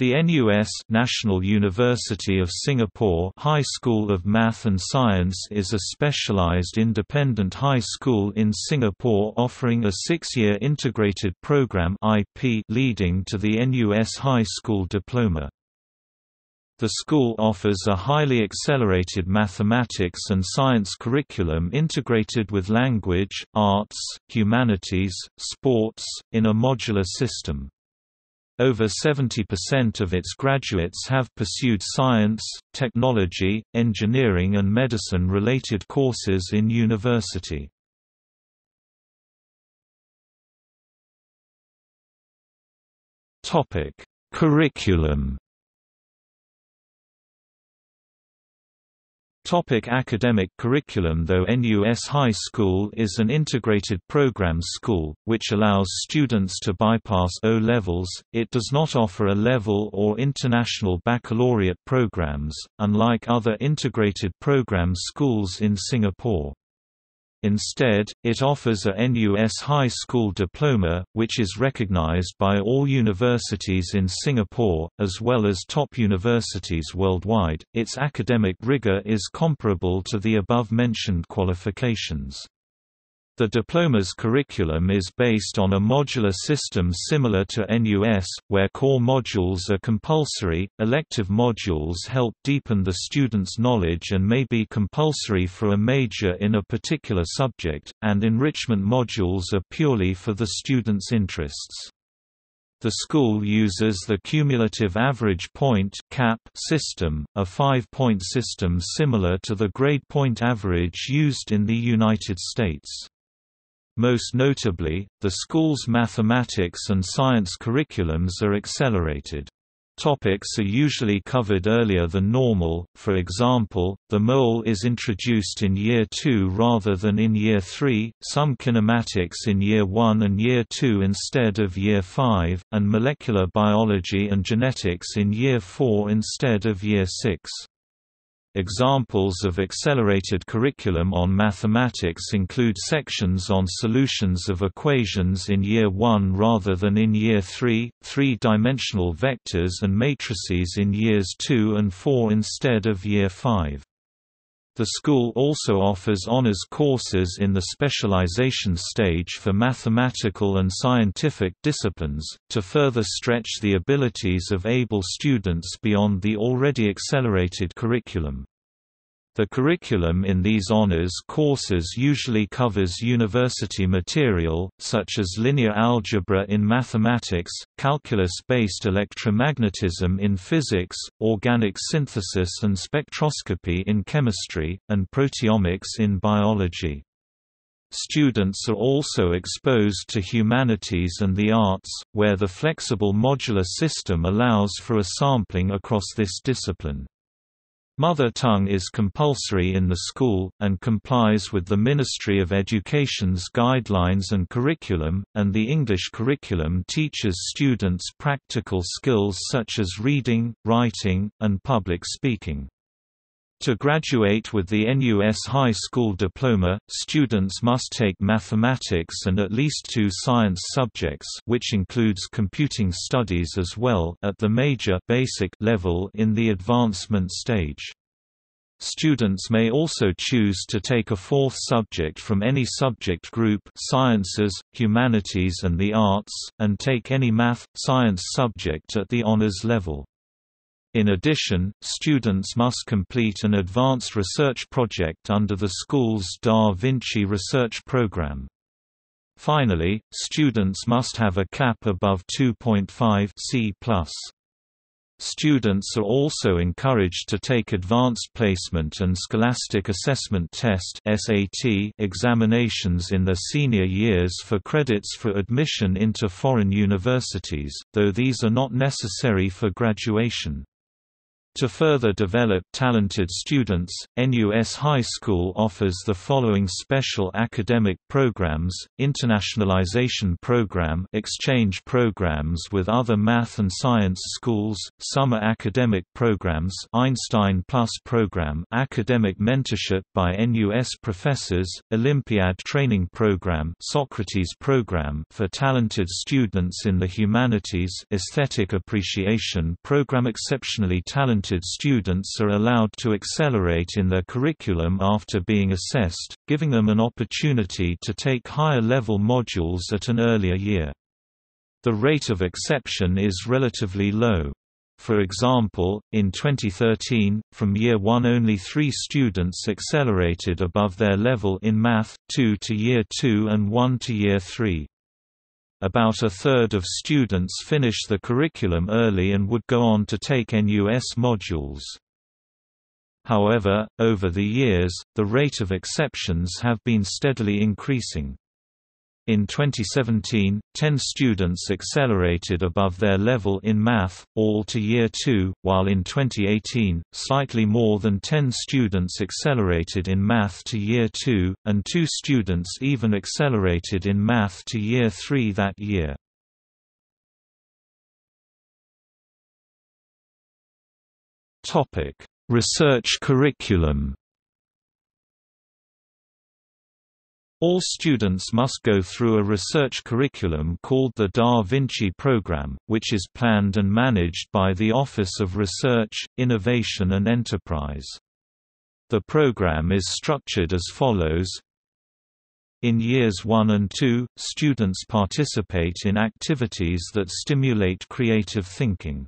The NUS National University of Singapore High School of Math and Science is a specialized independent high school in Singapore offering a six-year integrated program IP leading to the NUS High School Diploma. The school offers a highly accelerated mathematics and science curriculum integrated with language, arts, humanities, sports, in a modular system. Over 70% of its graduates have pursued science, technology, engineering and medicine-related courses in university. Curriculum Topic academic curriculum Though NUS High School is an integrated program school, which allows students to bypass O-levels, it does not offer a level or international baccalaureate programs, unlike other integrated program schools in Singapore. Instead, it offers a NUS High School Diploma, which is recognized by all universities in Singapore, as well as top universities worldwide. Its academic rigor is comparable to the above-mentioned qualifications. The diploma's curriculum is based on a modular system similar to NUS, where core modules are compulsory, elective modules help deepen the student's knowledge and may be compulsory for a major in a particular subject, and enrichment modules are purely for the student's interests. The school uses the cumulative average point (CAP) system, a five-point system similar to the grade point average used in the United States. Most notably, the school's mathematics and science curriculums are accelerated. Topics are usually covered earlier than normal, for example, the mole is introduced in Year 2 rather than in Year 3, some kinematics in Year 1 and Year 2 instead of Year 5, and molecular biology and genetics in Year 4 instead of Year 6. Examples of accelerated curriculum on mathematics include sections on solutions of equations in Year 1 rather than in Year 3, three-dimensional vectors and matrices in Years 2 and 4 instead of Year 5. The school also offers honors courses in the specialization stage for mathematical and scientific disciplines, to further stretch the abilities of able students beyond the already accelerated curriculum. The curriculum in these honors courses usually covers university material, such as linear algebra in mathematics, calculus-based electromagnetism in physics, organic synthesis and spectroscopy in chemistry, and proteomics in biology. Students are also exposed to humanities and the arts, where the flexible modular system allows for a sampling across this discipline. Mother tongue is compulsory in the school, and complies with the Ministry of Education's guidelines and curriculum, and the English curriculum teaches students practical skills such as reading, writing, and public speaking. To graduate with the NUS High School Diploma, students must take mathematics and at least two science subjects which includes computing studies as well at the major basic level in the advancement stage. Students may also choose to take a fourth subject from any subject group sciences, humanities and the arts, and take any math, science subject at the honors level. In addition, students must complete an advanced research project under the school's Da Vinci research program. Finally, students must have a CAP above 2.5 C+. Students are also encouraged to take Advanced Placement and Scholastic Assessment Test (SAT) examinations in their senior years for credits for admission into foreign universities, though these are not necessary for graduation. To further develop talented students, NUS High School offers the following special academic programs, Internationalization Program exchange programs with other math and science schools, summer academic programs Einstein Plus program academic mentorship by NUS professors, Olympiad training program Socrates program for talented students in the humanities aesthetic appreciation program exceptionally talented talented students are allowed to accelerate in their curriculum after being assessed, giving them an opportunity to take higher-level modules at an earlier year. The rate of exception is relatively low. For example, in 2013, from Year 1 only three students accelerated above their level in Math, 2 to Year 2 and 1 to Year 3. About a third of students finish the curriculum early and would go on to take NUS modules. However, over the years, the rate of exceptions have been steadily increasing. In 2017, 10 students accelerated above their level in math, all to Year 2, while in 2018, slightly more than 10 students accelerated in math to Year 2, and 2 students even accelerated in math to Year 3 that year. Research curriculum All students must go through a research curriculum called the Da Vinci Program, which is planned and managed by the Office of Research, Innovation and Enterprise. The program is structured as follows in years 1 and 2, students participate in activities that stimulate creative thinking.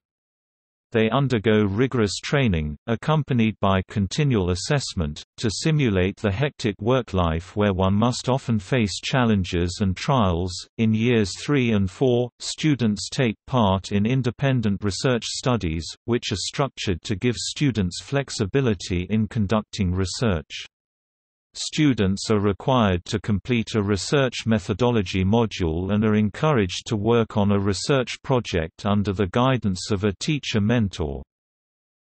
They undergo rigorous training, accompanied by continual assessment, to simulate the hectic work life where one must often face challenges and trials. In years 3 and 4, students take part in independent research studies, which are structured to give students flexibility in conducting research. Students are required to complete a research methodology module and are encouraged to work on a research project under the guidance of a teacher mentor.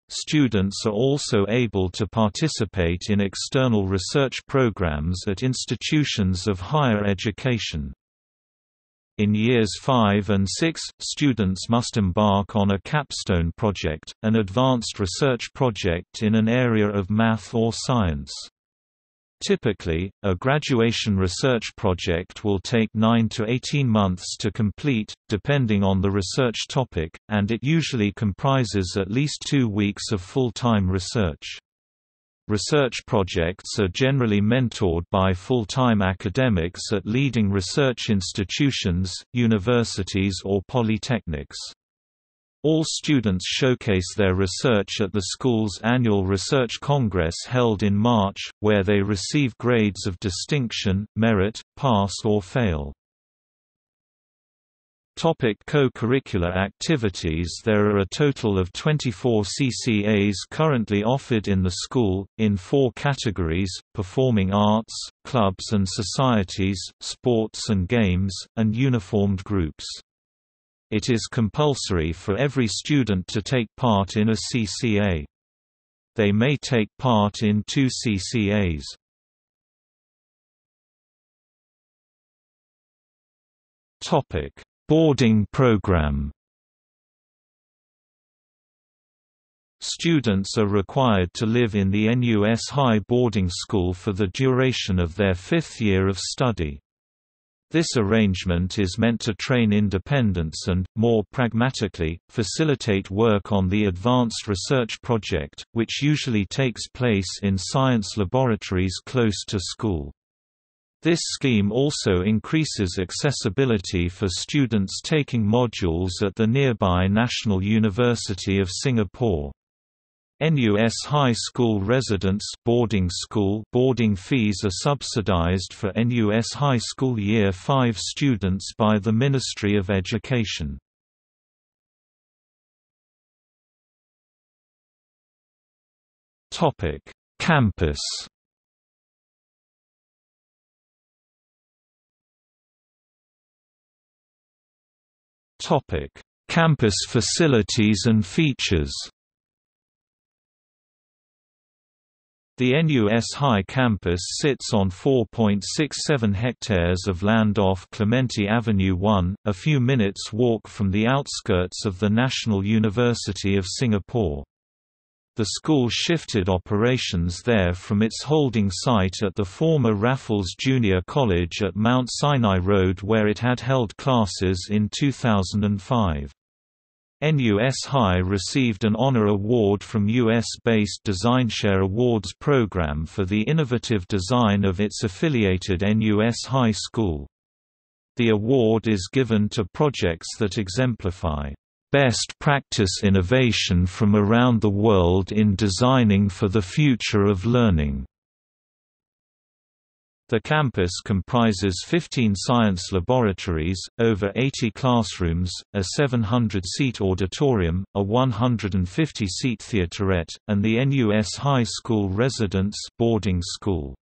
Students are also able to participate in external research programs at institutions of higher education. In years 5 and 6, students must embark on a capstone project, an advanced research project in an area of math or science. Typically, a graduation research project will take 9 to 18 months to complete, depending on the research topic, and it usually comprises at least two weeks of full-time research. Research projects are generally mentored by full-time academics at leading research institutions, universities or polytechnics. All students showcase their research at the school's annual Research Congress held in March, where they receive grades of distinction, merit, pass or fail. Topic co-curricular activities There are a total of 24 CCAs currently offered in the school, in four categories, performing arts, clubs and societies, sports and games, and uniformed groups. It is compulsory for every student to take part in a CCA. They may take part in two CCAs. Topic: Boarding program. Students are required to live in the NUS High boarding school for the duration of their fifth year of study. This arrangement is meant to train independence and, more pragmatically, facilitate work on the advanced research project, which usually takes place in science laboratories close to school. This scheme also increases accessibility for students taking modules at the nearby National University of Singapore. NUS High School residents boarding school boarding fees are subsidized for NUS High School Year 5 students by the Ministry of Education. Topic: Campus. Topic: Campus facilities and features. The NUS High campus sits on 4.67 hectares of land off Clementi Avenue 1, a few minutes' walk from the outskirts of the National University of Singapore. The school shifted operations there from its holding site at the former Raffles Junior College at Mount Sinai Road where it had held classes in 2005. NUS High received an honor award from US-based DesignShare Awards program for the innovative design of its affiliated NUS High School. The award is given to projects that exemplify best practice innovation from around the world in designing for the future of learning. The campus comprises 15 science laboratories, over 80 classrooms, a 700-seat auditorium, a 150-seat theaterette, and the NUS High School residence boarding school.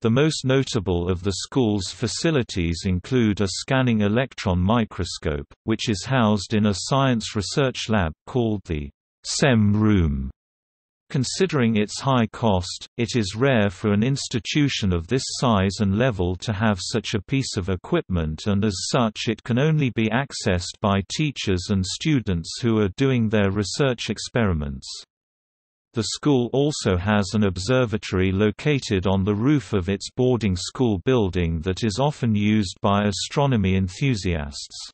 The most notable of the school's facilities include a scanning electron microscope, which is housed in a science research lab called the SEM room. Considering its high cost, it is rare for an institution of this size and level to have such a piece of equipment and as such it can only be accessed by teachers and students who are doing their research experiments. The school also has an observatory located on the roof of its boarding school building that is often used by astronomy enthusiasts.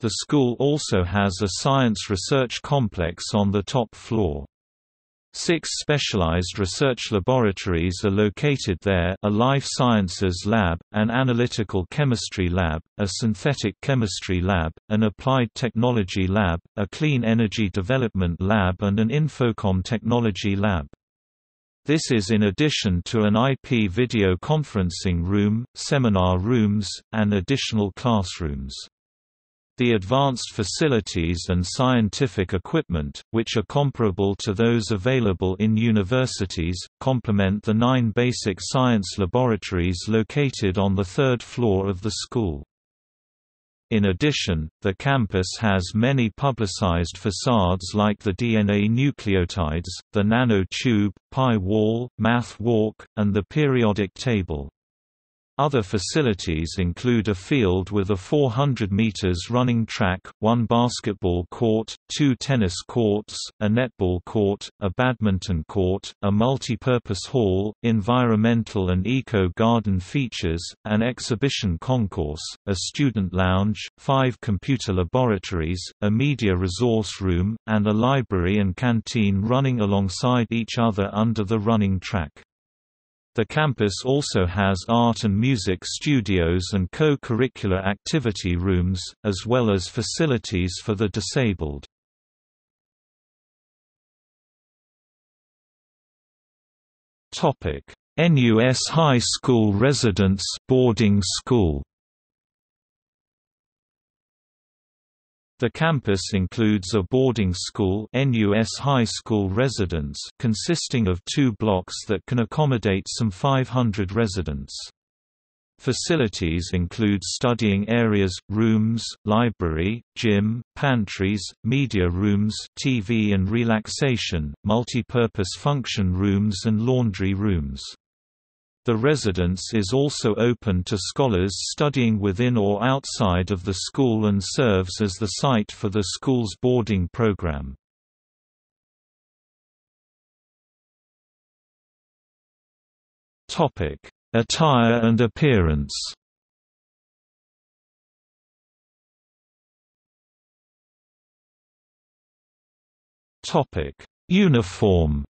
The school also has a science research complex on the top floor. Six specialized research laboratories are located there a life sciences lab, an analytical chemistry lab, a synthetic chemistry lab, an applied technology lab, a clean energy development lab and an infocom technology lab. This is in addition to an IP video conferencing room, seminar rooms, and additional classrooms. The advanced facilities and scientific equipment, which are comparable to those available in universities, complement the nine basic science laboratories located on the third floor of the school. In addition, the campus has many publicized facades like the DNA nucleotides, the nanotube, Pi wall, math walk, and the periodic table. Other facilities include a field with a 400 meters running track, one basketball court, two tennis courts, a netball court, a badminton court, a multi-purpose hall, environmental and eco-garden features, an exhibition concourse, a student lounge, five computer laboratories, a media resource room, and a library and canteen running alongside each other under the running track. The campus also has art and music studios and co-curricular activity rooms, as well as facilities for the disabled. NUS High School residence boarding school The campus includes a boarding school NUS High School residence consisting of two blocks that can accommodate some 500 residents. Facilities include studying areas, rooms, library, gym, pantries, media rooms TV and relaxation, multi-purpose function rooms and laundry rooms. The residence is also open to scholars studying within or outside of the school and serves as the site for the school's boarding program. Attire and appearance Uniform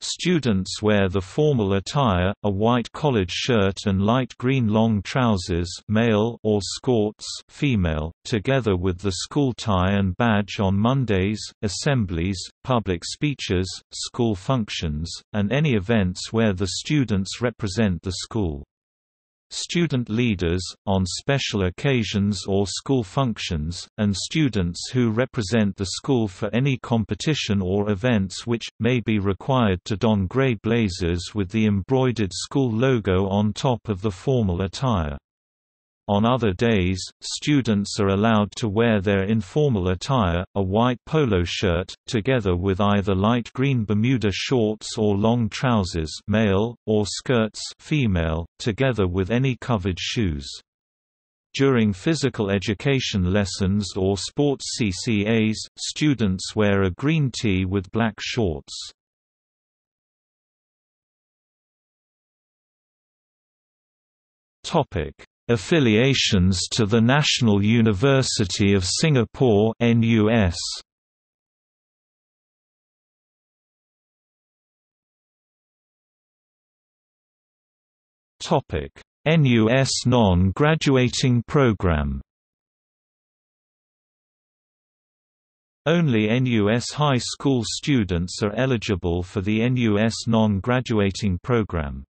Students wear the formal attire, a white collared shirt and light green long trousers male or skorts female, together with the school tie and badge on Mondays, assemblies, public speeches, school functions, and any events where the students represent the school. Student leaders, on special occasions or school functions, and students who represent the school for any competition or events which, may be required to don grey blazers with the embroidered school logo on top of the formal attire. On other days, students are allowed to wear their informal attire, a white polo shirt, together with either light green Bermuda shorts or long trousers male, or skirts female, together with any covered shoes. During physical education lessons or sports CCAs, students wear a green tee with black shorts. Topic: Affiliations to the National University of Singapore (NUS). Topic: NUS non-graduating program. Only NUS high school students are eligible for the NUS non-graduating program.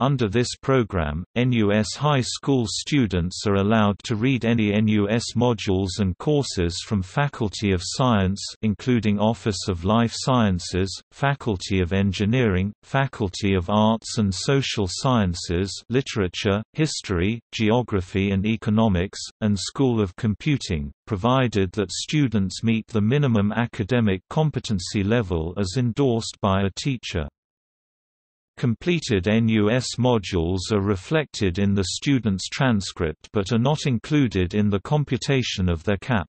Under this program, NUS high school students are allowed to read any NUS modules and courses from Faculty of Science including Office of Life Sciences, Faculty of Engineering, Faculty of Arts and Social Sciences Literature, History, Geography and Economics, and School of Computing, provided that students meet the minimum academic competency level as endorsed by a teacher. Completed NUS modules are reflected in the student's transcript but are not included in the computation of their CAP.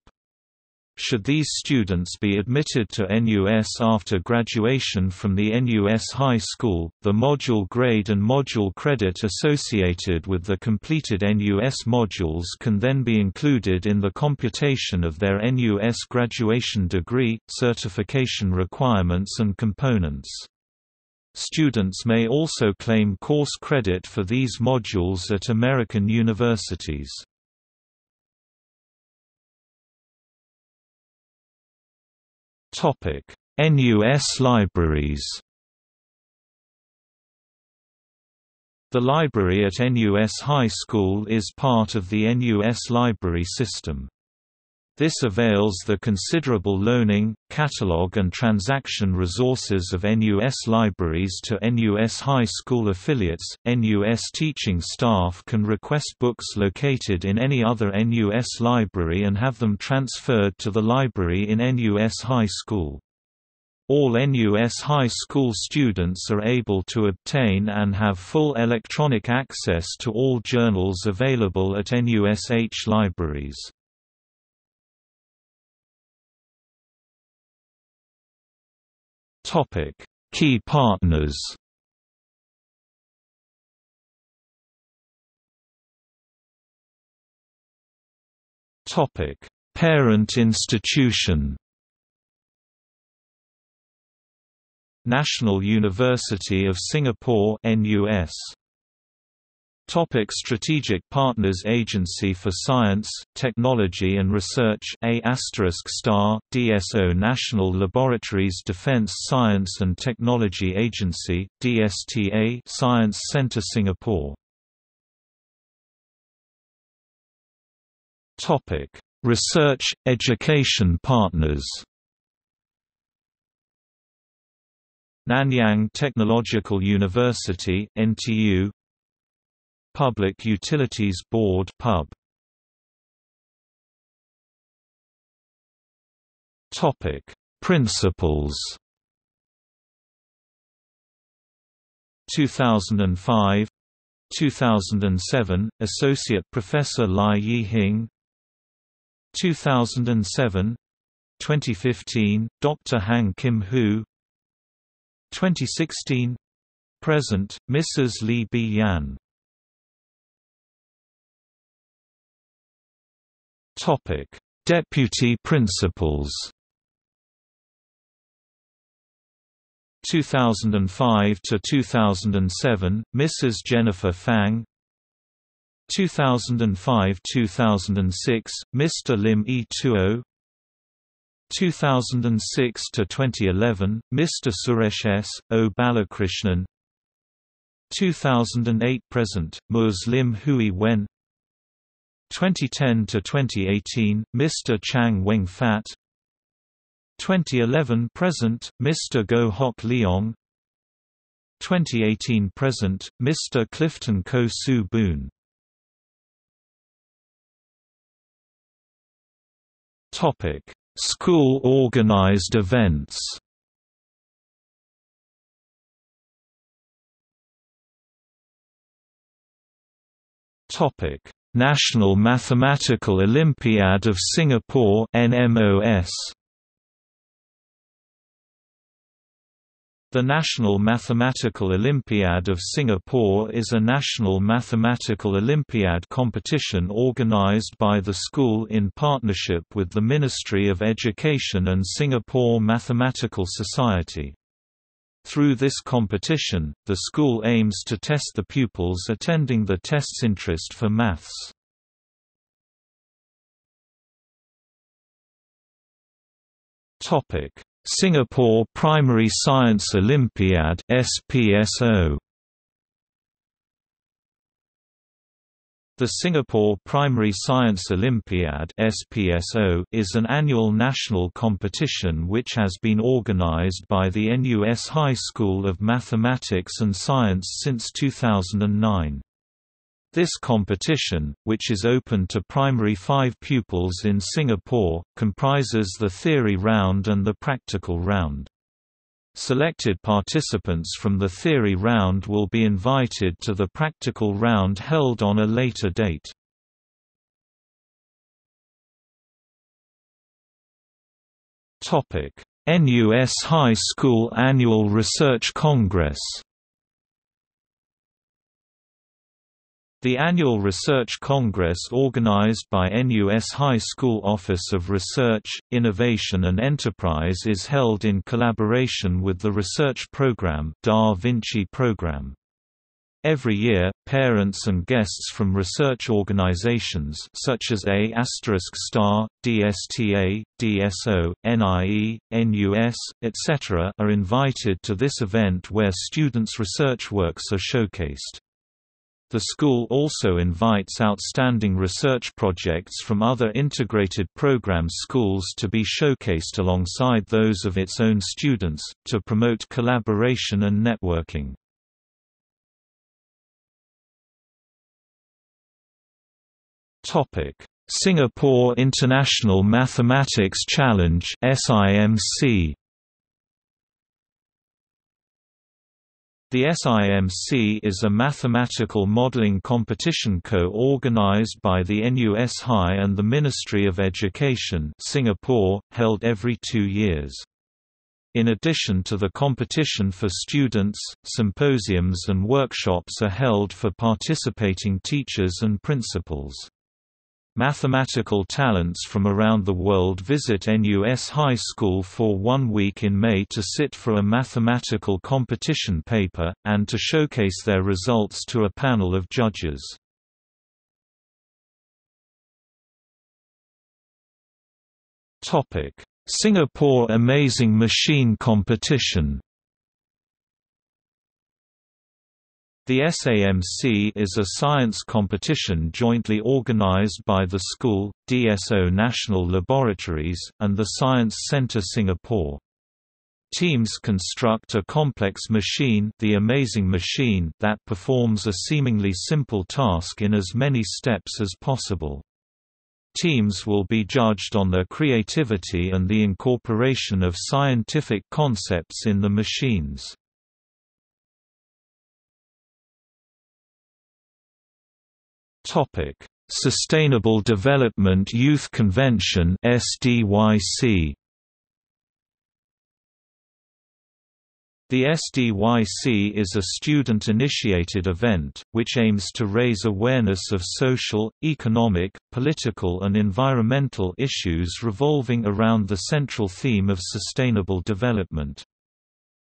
Should these students be admitted to NUS after graduation from the NUS high school, the module grade and module credit associated with the completed NUS modules can then be included in the computation of their NUS graduation degree, certification requirements and components. Students may also claim course credit for these modules at American universities. Topic: NUS libraries The library at NUS High School is part of the NUS library system. This avails the considerable loaning, catalog and transaction resources of NUS libraries to NUS high school affiliates. NUS teaching staff can request books located in any other NUS library and have them transferred to the library in NUS high school. All NUS high school students are able to obtain and have full electronic access to all journals available at NUSH libraries. Topic: Key partners. Topic: Parent institution. National University of Singapore NUS Topic Strategic Partners Agency for Science, Technology and Research A star, DSO National Laboratories Defence Science and Technology Agency, DSTA Science Centre Singapore. Topic Research, Education Partners Nanyang Technological University NTU Public Utilities Board pub. Topic: Principals. 2005 2007 Associate Professor Lai Yihing. 2007 2015 Dr Hang Kim Hoo. 2016 Present Mrs Lee Bi Yan Topic: Deputy Principals 2005 to 2007 Mrs Jennifer Fang 2005-2006 Mr Lim E Tuo 2006 to 2011 Mr Suresh S. O. Balakrishnan 2008 present Ms. Lim Hui Wen 2010 to 2018 Mr. Chang Wing Fat 2011 present Mr. Go Hok Leong 2018 present Mr. Clifton Ko Soo Boon Topic School organized events Topic National Mathematical Olympiad of Singapore (NMOS). The National Mathematical Olympiad of Singapore is a national mathematical Olympiad competition organized by the school in partnership with the Ministry of Education and Singapore Mathematical Society. Through this competition, the school aims to test the pupils attending the test's interest for maths. Singapore Primary Science Olympiad SPSO The Singapore Primary Science Olympiad is an annual national competition which has been organized by the NUS High School of Mathematics and Science since 2009. This competition, which is open to primary 5 pupils in Singapore, comprises the theory round and the practical round. Selected participants from the theory round will be invited to the practical round held on a later date. NUS High School Annual Research Congress The annual Research Congress organized by NUS High School Office of Research, Innovation and Enterprise is held in collaboration with the research program Da Vinci Program. Every year, parents and guests from research organizations such as A** Star, DSTA, DSO, NIE, NUS, etc. are invited to this event where students' research works are showcased. The school also invites outstanding research projects from other integrated program schools to be showcased alongside those of its own students, to promote collaboration and networking. Singapore International Mathematics Challenge SIMC The SIMC is a mathematical modeling competition co-organized by the NUS High and the Ministry of Education Singapore, held every two years. In addition to the competition for students, symposiums and workshops are held for participating teachers and principals. Mathematical talents from around the world visit NUS High School for one week in May to sit for a mathematical competition paper, and to showcase their results to a panel of judges. Singapore Amazing Machine Competition The SAMC is a science competition jointly organized by the school, DSO National Laboratories, and the Science Centre Singapore. Teams construct a complex machine, the Amazing Machine that performs a seemingly simple task in as many steps as possible. Teams will be judged on their creativity and the incorporation of scientific concepts in the machines. Topic: Sustainable Development Youth Convention (SDYC). The SDYC is a student-initiated event, which aims to raise awareness of social, economic, political and environmental issues revolving around the central theme of sustainable development.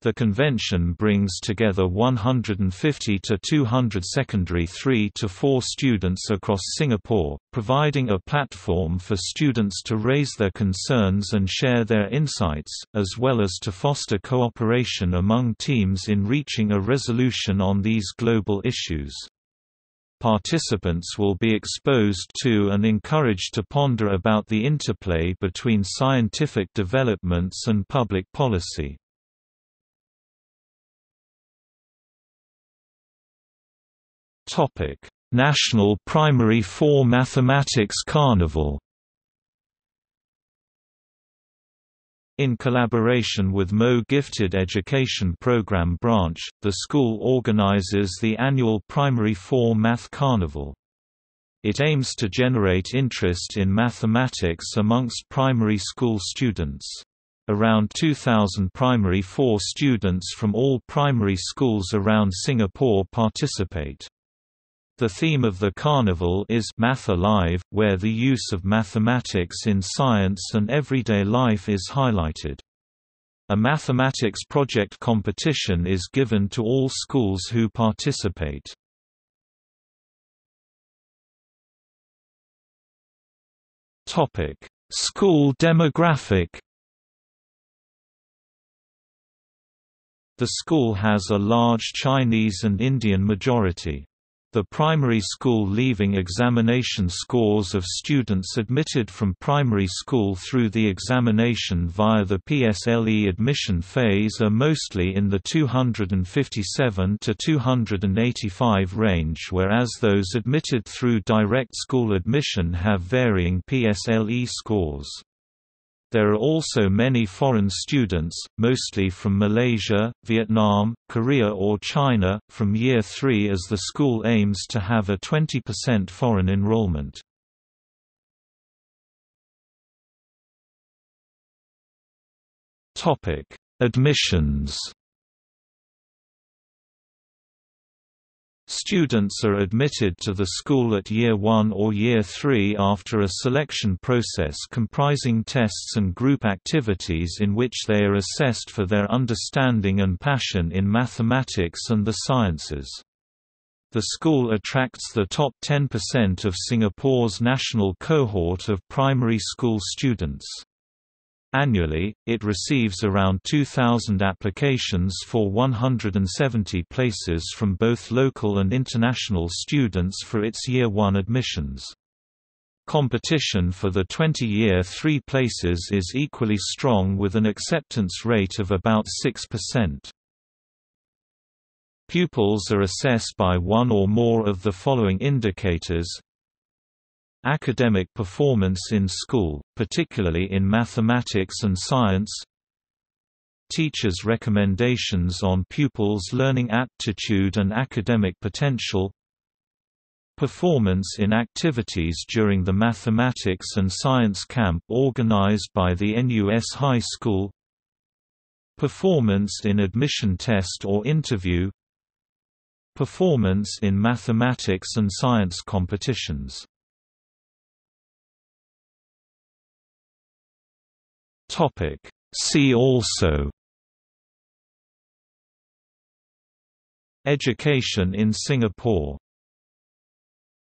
The convention brings together 150 to 200 secondary 3 to 4 students across Singapore, providing a platform for students to raise their concerns and share their insights, as well as to foster cooperation among teams in reaching a resolution on these global issues participants will be exposed to and encouraged to ponder about the interplay between scientific developments and public policy. Topic: National Primary 4 Mathematics Carnival. In collaboration with MOE Gifted Education Program Branch, the school organizes the annual Primary 4 Math Carnival. It aims to generate interest in mathematics amongst primary school students. Around 2,000 primary 4 students from all primary schools around Singapore participate. The theme of the carnival is Math Alive, where the use of mathematics in science and everyday life is highlighted. A mathematics project competition is given to all schools who participate. Topic: School demographic The school has a large Chinese and Indian majority. The primary school leaving examination scores of students admitted from primary school through the examination via the PSLE admission phase are mostly in the 257 to 285 range whereas those admitted through direct school admission have varying PSLE scores. There are also many foreign students, mostly from Malaysia, Vietnam, Korea or China, from Year 3 as the school aims to have a 20% foreign enrollment. Admissions Students are admitted to the school at Year 1 or Year 3 after a selection process comprising tests and group activities in which they are assessed for their understanding and passion in mathematics and the sciences. The school attracts the top 10% of Singapore's national cohort of primary school students. Annually, it receives around 2,000 applications for 170 places from both local and international students for its Year 1 admissions. Competition for the 20-year three places is equally strong with an acceptance rate of about 6%. Pupils are assessed by one or more of the following indicators Academic performance in school, particularly in mathematics and science. Teachers' recommendations on pupils' learning aptitude and academic potential. Performance in activities during the Mathematics and Science Camp organized by the NUS High School. Performance in admission test or interview. Performance in mathematics and science competitions Topic. See also. Education in Singapore